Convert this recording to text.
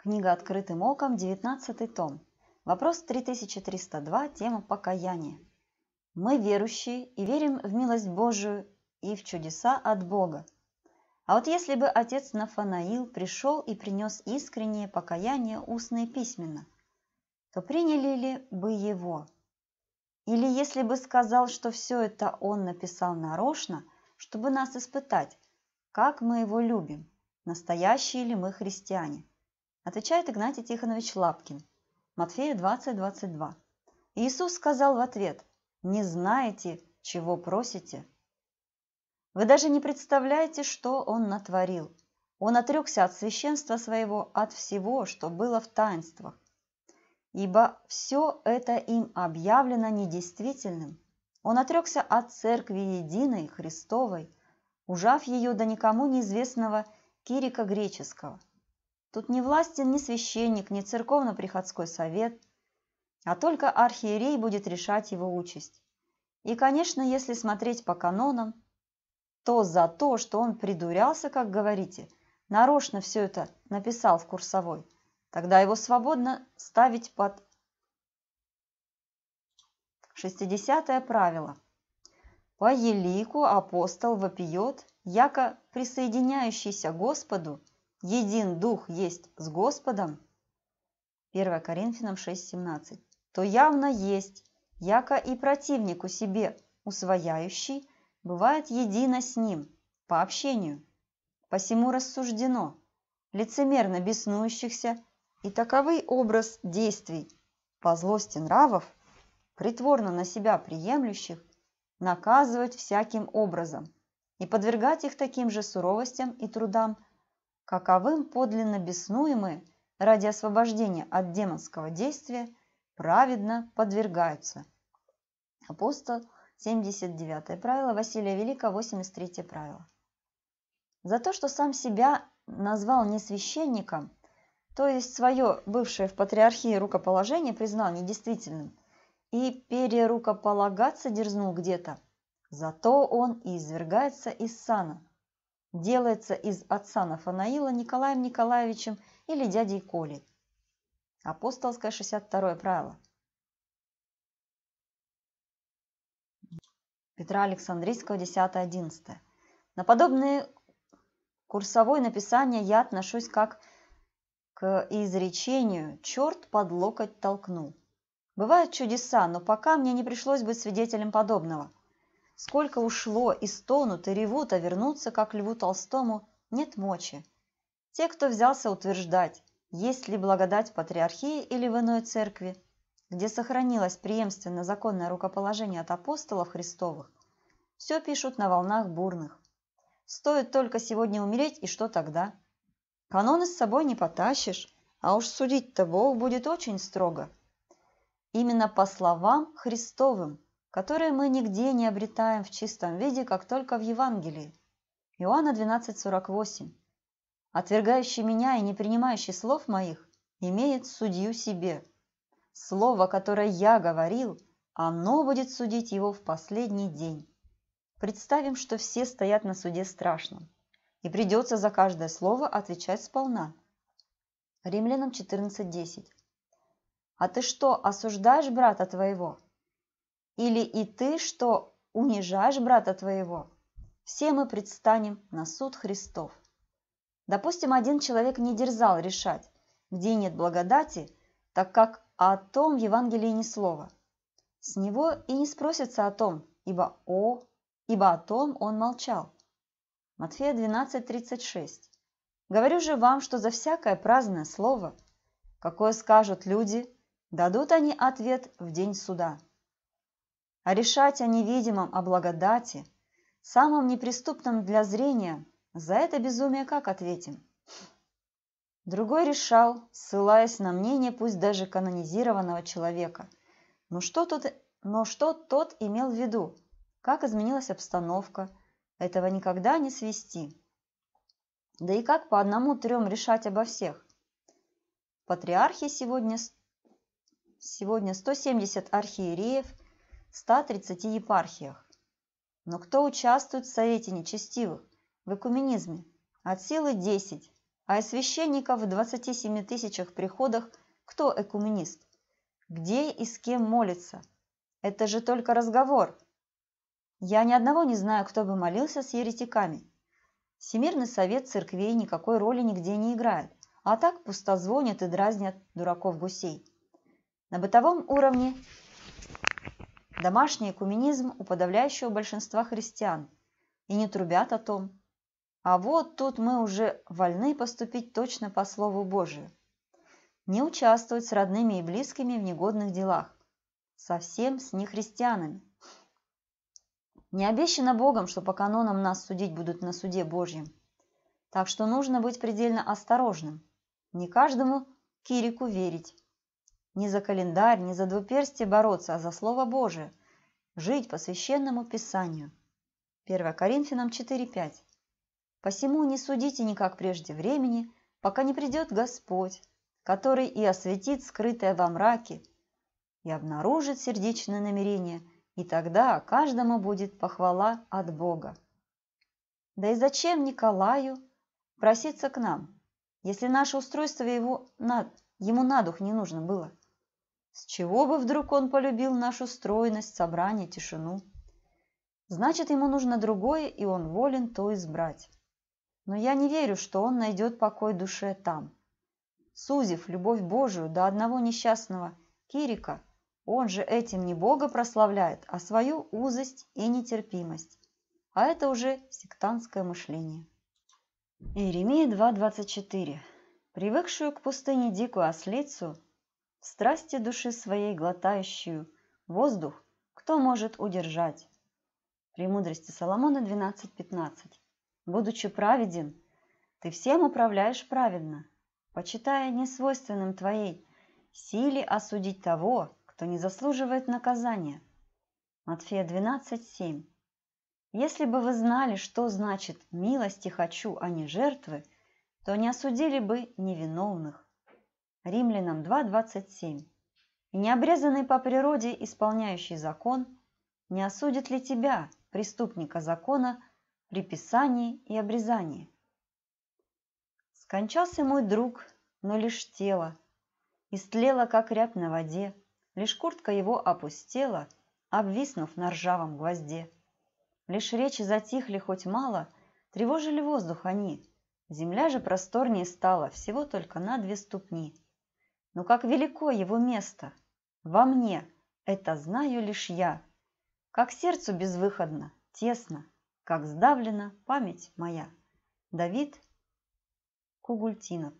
Книга «Открытым оком», 19 том. Вопрос 3302, тема «Покаяние». Мы верующие и верим в милость Божию и в чудеса от Бога. А вот если бы отец Нафанаил пришел и принес искреннее покаяние устно и письменно, то приняли ли бы его? Или если бы сказал, что все это он написал нарочно, чтобы нас испытать, как мы его любим, настоящие ли мы христиане? Отвечает Игнатий Тихонович Лапкин. Матфея 20:22. Иисус сказал в ответ: "Не знаете, чего просите?" Вы даже не представляете, что он натворил. Он отрекся от священства своего, от всего, что было в таинствах. Ибо все это им объявлено недействительным. Он отрекся от церкви единой, Христовой, ужав ее до никому неизвестного Кирика греческого. Тут не властен ни священник, ни церковно-приходской совет, а только архиерей будет решать его участь. И, конечно, если смотреть по канонам, то за то, что он придурялся, как говорите, нарочно все это написал в курсовой, тогда его свободно ставить под 60 правило. По елику апостол вопиет, яко присоединяющийся Господу – един Дух есть с Господом, 1 Коринфянам 6,17, то явно есть, яко и противнику себе усвояющий, бывает едино с ним, по общению. Посему рассуждено, лицемерно беснующихся и таковый образ действий по злости нравов, притворно на себя приемлющих, наказывать всяким образом и подвергать их таким же суровостям и трудам, каковым подлинно беснуемые ради освобождения от демонского действия праведно подвергаются. Апостол 79 правило, Василия Великого 83 правило. За то, что сам себя назвал не священником, то есть свое бывшее в патриархии рукоположение признал недействительным и перерукополагаться дерзнул где-то, зато он и извергается из сана – делается из отца Нафанаила Николаем Николаевичем или дядей Колей. Апостолское 62 правило. Петра Александрийского 10-11. На подобные курсовое написание я отношусь как к изречению «черт под локоть толкнул». Бывают чудеса, но пока мне не пришлось быть свидетелем подобного – Сколько ушло, и стонут, и ревут, а вернуться, как Льву Толстому, нет мочи. Те, кто взялся утверждать, есть ли благодать в патриархии или в иной церкви, где сохранилось преемственно законное рукоположение от апостолов Христовых, все пишут на волнах бурных. Стоит только сегодня умереть, и что тогда? Каноны с собой не потащишь, а уж судить-то Бог будет очень строго. Именно по словам Христовым которые мы нигде не обретаем в чистом виде, как только в Евангелии. Иоанна 12:48. Отвергающий меня и не принимающий слов моих, имеет судью себе. Слово, которое я говорил, оно будет судить его в последний день. Представим, что все стоят на суде страшном, и придется за каждое слово отвечать сполна. Римлянам 14:10. А ты что, осуждаешь брата твоего? Или и ты, что унижаешь брата твоего? Все мы предстанем на суд Христов. Допустим, один человек не дерзал решать, где нет благодати, так как о том в Евангелии ни слова. С него и не спросится о том, ибо о, ибо о том он молчал. Матфея 12:36. Говорю же вам, что за всякое праздное слово, какое скажут люди, дадут они ответ в день суда а решать о невидимом, о благодати, самом неприступном для зрения, за это безумие как ответим? Другой решал, ссылаясь на мнение пусть даже канонизированного человека. Но что, тут, но что тот имел в виду? Как изменилась обстановка? Этого никогда не свести. Да и как по одному-трем решать обо всех? Патриархи сегодня, сегодня 170 архиереев – 130 епархиях. Но кто участвует в Совете Нечестивых, в экуменизме? От силы 10, А из священников в 27 тысячах приходах кто экуменист? Где и с кем молится? Это же только разговор. Я ни одного не знаю, кто бы молился с еретиками. Всемирный совет церквей никакой роли нигде не играет, а так пустозвонят и дразнят дураков-гусей. На бытовом уровне домашний экуменизм у подавляющего большинства христиан и не трубят о том. А вот тут мы уже вольны поступить точно по Слову Божию не участвовать с родными и близкими в негодных делах, совсем с нехристианами. Не обещано Богом, что по канонам нас судить будут на суде Божьем. Так что нужно быть предельно осторожным. Не каждому Кирику верить. Не за календарь, не за двуперстие бороться, а за Слово Божие. Жить по священному Писанию. 1 Коринфянам 4.5. «Посему не судите никак прежде времени, пока не придет Господь, который и осветит скрытое во мраке, и обнаружит сердечное намерение, и тогда каждому будет похвала от Бога. Да и зачем Николаю проситься к нам, если наше устройство его на, ему на дух не нужно было? С чего бы вдруг он полюбил нашу стройность, собрание, тишину? Значит, ему нужно другое, и он волен то избрать. Но я не верю, что он найдет покой душе там сузив любовь Божию до одного несчастного Кирика, он же этим не Бога прославляет, а свою узость и нетерпимость. А это уже сектантское мышление. Иеремия 2.24. Привыкшую к пустыне дикую ослицу, страсти души своей глотающую, воздух, кто может удержать? Премудрости Соломона 12.15. Будучи праведен, ты всем управляешь праведно, почитая несвойственным твоей силе осудить того, кто не заслуживает наказания. Матфея 12:7. Если бы вы знали, что значит «милости хочу, а не жертвы», то не осудили бы невиновных. Римлянам 2.27. И необрезанный по природе исполняющий закон не осудит ли тебя, преступника закона, при писании и обрезании? Скончался мой друг, но лишь тело. Истлело, как рябь на воде, Лишь куртка его опустела, Обвиснув на ржавом гвозде. Лишь речи затихли хоть мало, Тревожили воздух они. Земля же просторнее стала Всего только на две ступни. Но как велико его место! Во мне, это знаю лишь я. Как сердцу безвыходно, тесно, Как сдавлена память моя. Давид Кугультинов